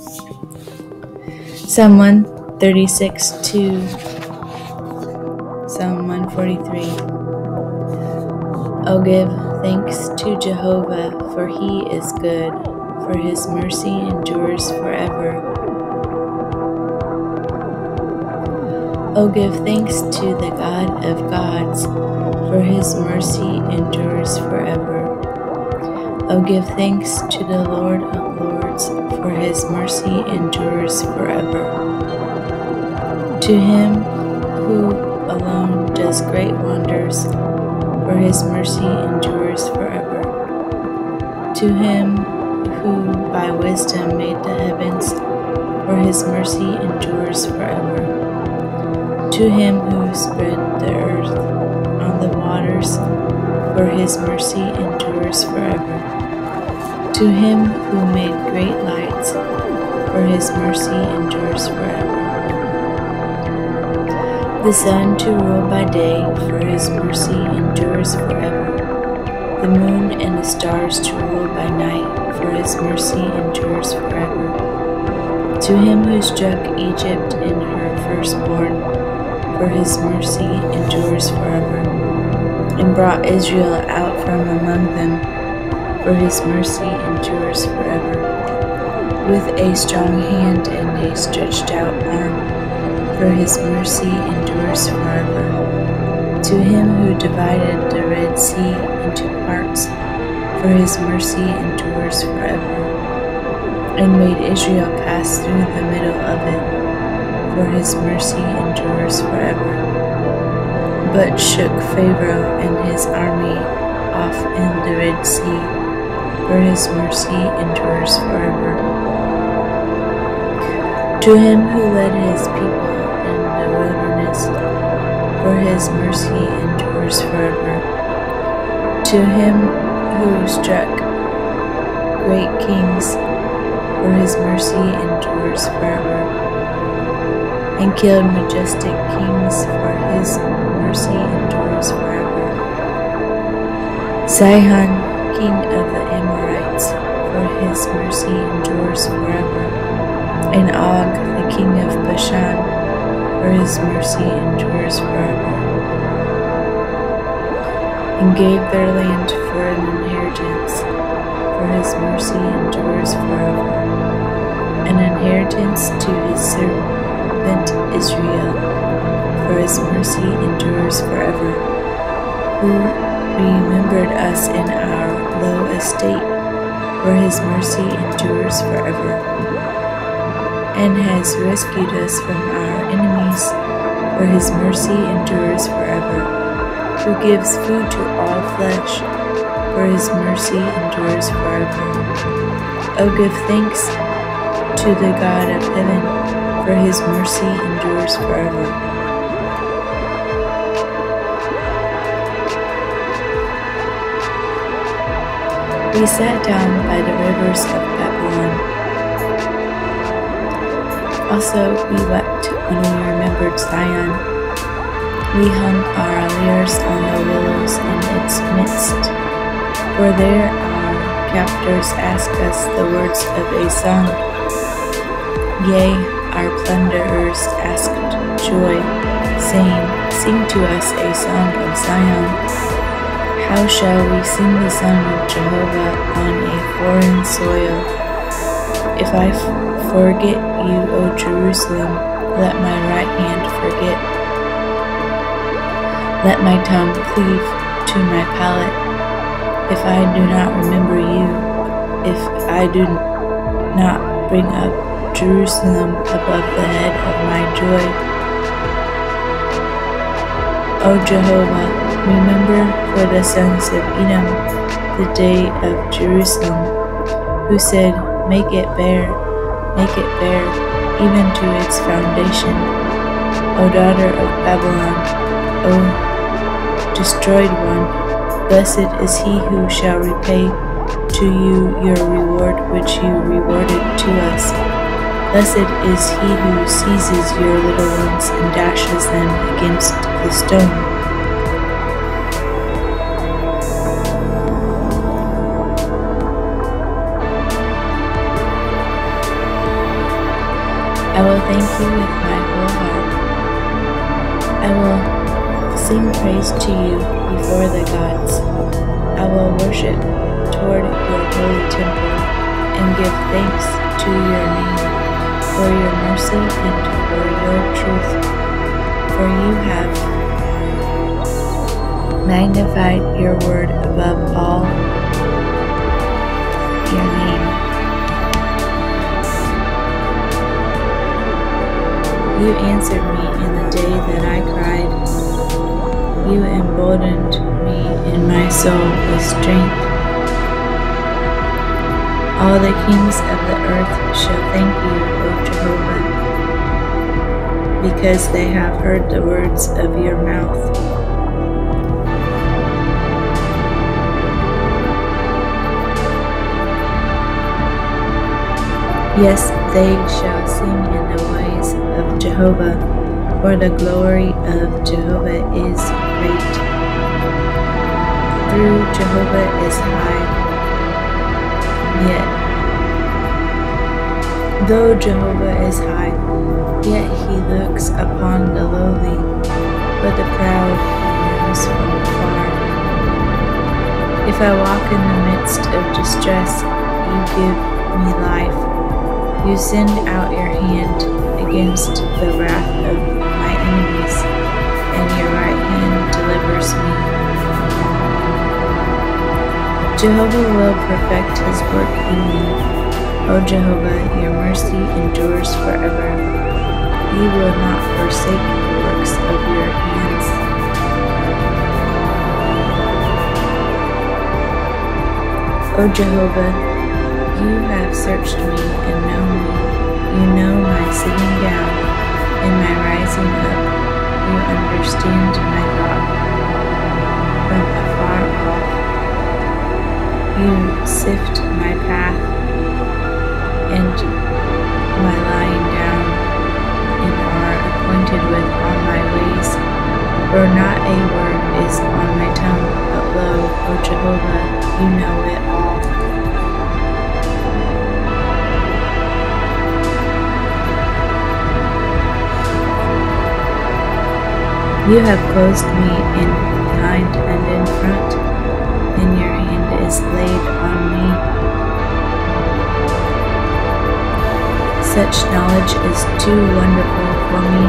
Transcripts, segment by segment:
Psalm 136 2. Psalm 143. Oh, give thanks to Jehovah, for he is good, for his mercy endures forever. Oh, give thanks to the God of gods, for his mercy endures forever. Oh, give thanks to the Lord of lords, for his mercy endures forever. To him who alone does great wonders, for his mercy endures forever. To him who by wisdom made the heavens, for his mercy endures forever to him who spread the earth on the waters, for his mercy endures forever. To him who made great lights, for his mercy endures forever. The sun to rule by day, for his mercy endures forever. The moon and the stars to rule by night, for his mercy endures forever. To him who struck Egypt in her firstborn, for his mercy endures forever, and brought Israel out from among them, for his mercy endures forever. With a strong hand and a stretched out arm, for his mercy endures forever. To him who divided the Red Sea into parts, for his mercy endures forever, and made Israel pass through the middle of it for his mercy endures forever. But shook Pharaoh and his army off in the Red Sea, for his mercy endures forever. To him who led his people in the wilderness, for his mercy endures forever. To him who struck great kings, for his mercy endures forever and killed majestic kings, for his mercy endures forever. Sihon, king of the Amorites, for his mercy endures forever. And Og, the king of Bashan, for his mercy endures forever. And gave their land for an inheritance, for his mercy endures forever. An inheritance to his servant Israel, for his mercy endures forever, who remembered us in our low estate, for his mercy endures forever, and has rescued us from our enemies, for his mercy endures forever, who gives food to all flesh, for his mercy endures forever. Oh, give thanks to the God of heaven for his mercy endures forever. We sat down by the rivers of Babylon. Also, we wept when we remembered Zion. We hung our lyres on the willows in its midst, for there our captors ask us the words of a song. Yea, our plunderers asked joy, saying, Sing to us a song of Zion. How shall we sing the song of Jehovah on a foreign soil? If I forget you, O Jerusalem, let my right hand forget. Let my tongue cleave to my palate. If I do not remember you, if I do not bring up Jerusalem above the head of my joy. O Jehovah, remember for the sons of Edom the day of Jerusalem, who said, Make it bare, make it bare, even to its foundation. O daughter of Babylon, O destroyed one, blessed is he who shall repay to you your reward which you rewarded to us. Blessed is he who seizes your little ones and dashes them against the stone. I will thank you with my whole heart. I will sing praise to you before the gods. I will worship toward your holy temple and give thanks to your name for your mercy and for your truth. For you have magnified your word above all your name. You answered me in the day that I cried. You emboldened me in my soul with strength. All the kings of the earth shall thank you, O Jehovah, because they have heard the words of your mouth. Yes, they shall sing in the ways of Jehovah, for the glory of Jehovah is great. Through Jehovah is high, yet though Jehovah is high, yet he looks upon the lowly, but the proud he knows from afar. If I walk in the midst of distress, you give me life. You send out your hand against the wrath of my enemies, and your right hand delivers me. Jehovah will perfect his work in me. O Jehovah, your mercy endures forever. You will not forsake the works of your hands. O Jehovah, you have searched me and known me. You know my sitting down and my rising up. You understand my thought You sift my path and my lying down and are acquainted with all my ways. For not a word is on my tongue, but lo, O Jehovah, you know it all. You have closed me in Such knowledge is too wonderful for me.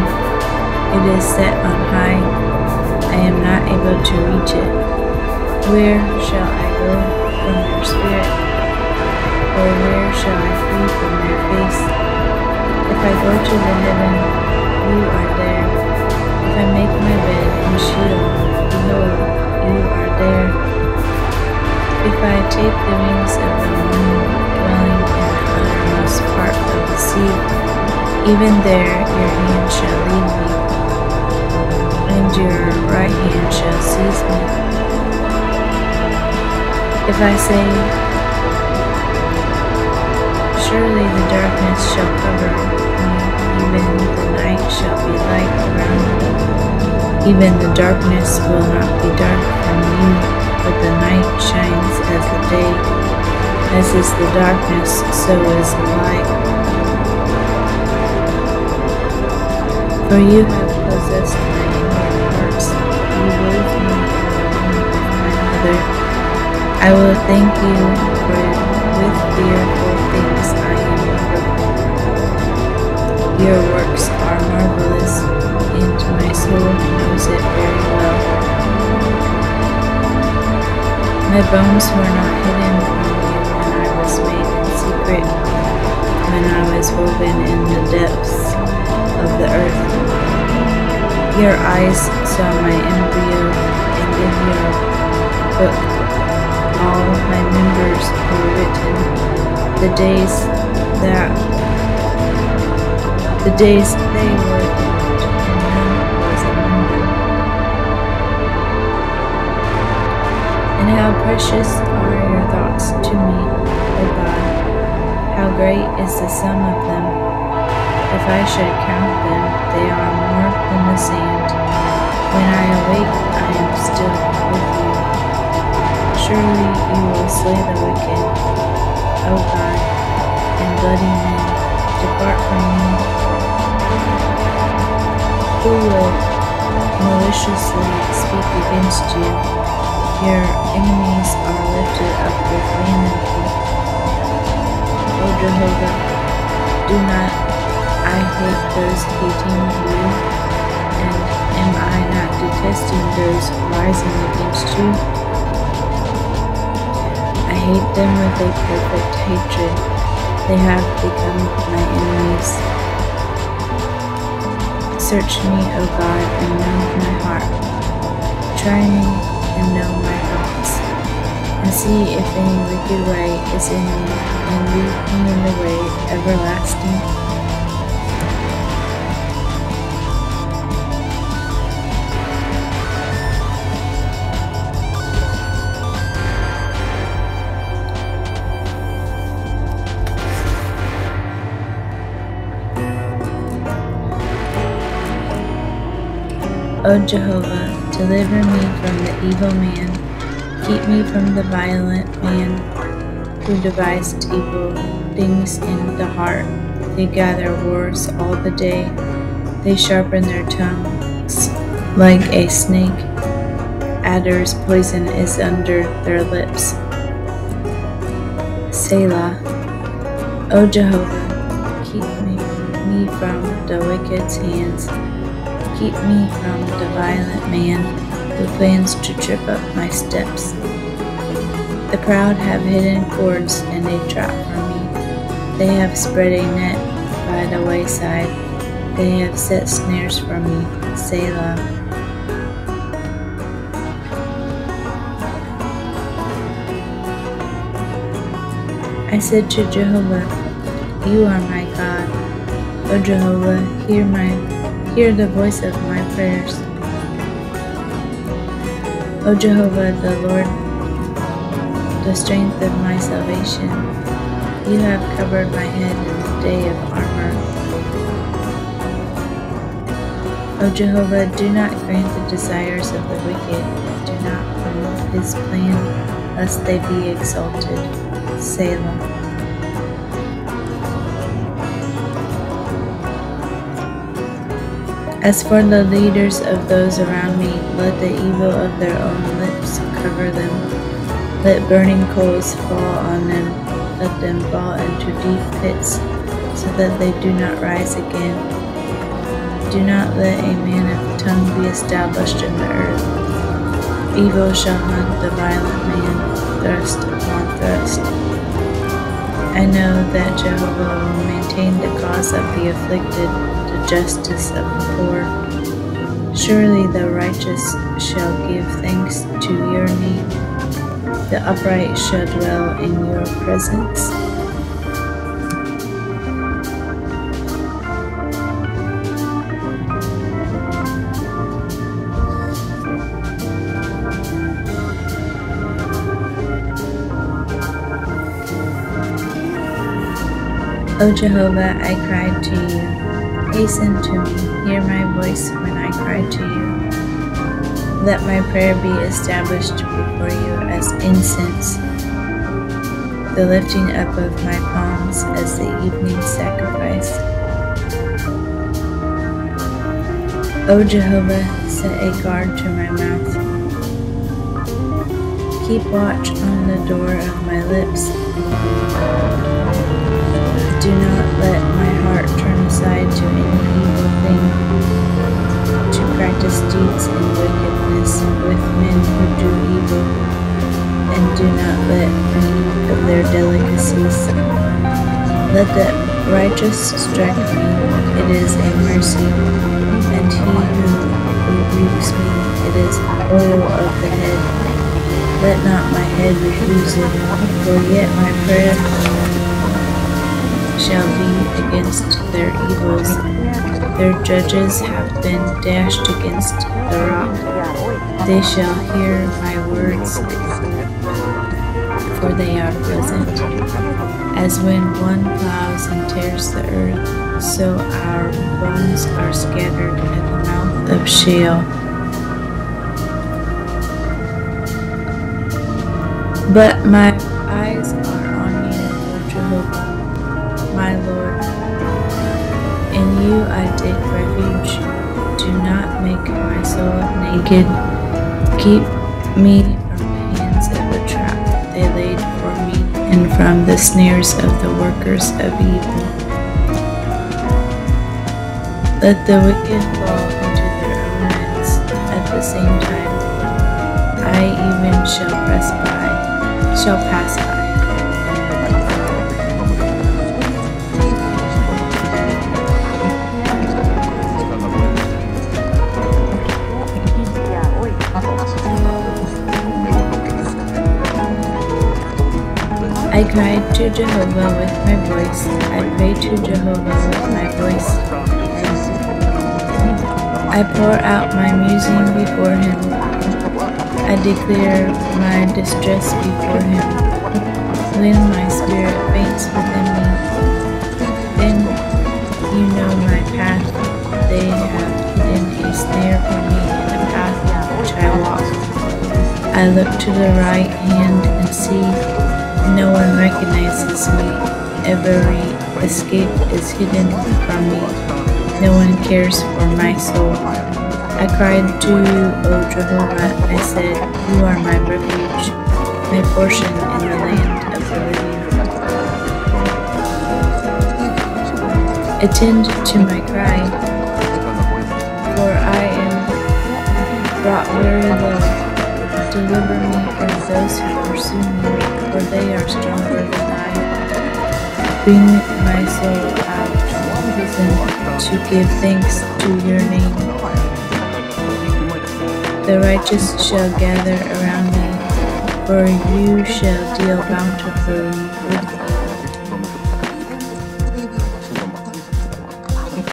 It is set on high. I am not able to reach it. Where shall I go from your spirit? Or where shall I flee from your face? If I go to the heaven, you are there. If I make my bed in Sheol, behold, you are there. If I take the wings of the morning, dwelling uttermost part of the sea, even there your hand shall lead me, and your right hand shall seize me. If I say, Surely the darkness shall cover me, even the night shall be light around me. Even the darkness will not be dark from you, but the night shines as the day. As is the darkness, so is the light. For you have possessed my inward parts. You wove me mother. I will thank you for with fearful things I am. Your works are marvelous and my soul knows it very well. My bones were not hidden secret, when I was woven in the depths of the earth. Your eyes saw my embryo, and in your book all my members were written. The days that the days they were And how precious are your thoughts to me, O God. Great is the sum of them. If I should count them, they are more than the sand. When I awake, I am still with you. Surely you will slay the wicked, O God, and bloody men. Depart from me, who will maliciously speak against you. Your enemies are lifted up with vanity. O Jehovah, do not I hate those hating you, and am I not detesting those rising against you? I hate them with a perfect hatred. They have become my enemies. Search me, O God, and know my heart. Try me and know see if any wicked way is in me, and lead me in the way everlasting. O Jehovah, deliver me from the evil man. Keep me from the violent man who devised evil things in the heart. They gather wars all the day. They sharpen their tongues like a snake. Adder's poison is under their lips. Selah. O Jehovah, keep me, me from the wicked's hands Keep me from the violent man who plans to trip up my steps. The proud have hidden cords and a trap for me. They have spread a net by the wayside. They have set snares for me. Selah. I said to Jehovah, You are my God. O Jehovah, hear my Hear the voice of my prayers. O Jehovah, the Lord, the strength of my salvation, you have covered my head in the day of armor. O Jehovah, do not grant the desires of the wicked, do not promote his plan, lest they be exalted. Selah. As for the leaders of those around me, let the evil of their own lips cover them. Let burning coals fall on them. Let them fall into deep pits, so that they do not rise again. Do not let a man of tongue be established in the earth. Evil shall hunt the violent man, thrust upon thrust. I know that Jehovah will maintain the cause of the afflicted justice of the poor. Surely the righteous shall give thanks to your name. The upright shall dwell in your presence. O Jehovah, I cried to you Hasten to me, hear my voice when I cry to you. Let my prayer be established before you as incense, the lifting up of my palms as the evening sacrifice. O Jehovah, set a guard to my mouth. Keep watch on the door of my lips. Do not let aside to any evil thing, to practice deeds in wickedness with men who do evil, and do not let me of their delicacies. Let the righteous strike me, it is a mercy, and he who rebukes me, it is oil of the head. Let not my head refuse it, for yet my prayer shall be against their evils. Their judges have been dashed against the rock. They shall hear my words, for they are pleasant. As when one plows and tears the earth, so our bones are scattered at the mouth of Sheol. But my eyes are on you, Jehovah my Lord. In you I take refuge. do not make my soul naked. Keep me from the hands of the trap they laid for me, and from the snares of the workers of evil. Let the wicked fall into their own nets at the same time. I even shall press by, shall pass by. I cried to Jehovah with my voice. I prayed to Jehovah with my voice. I pour out my musing before him. I declare my distress before him. When my spirit faints within me, then you know my path. They have hidden a snare for me in the path which I walk. I look to the right hand and see no one recognizes me. Every escape is hidden from me. No one cares for my soul. I cried to you, O Jehovah. I said, You are my refuge, my portion in the land of the living. Attend to my cry, for I am brought very low. Deliver me from those who pursue me for they are stronger than I. Bring my soul out to give thanks to your name. The righteous shall gather around me, for you shall deal bountifully